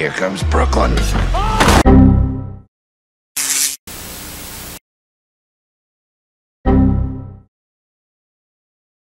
Here comes Brooklyn.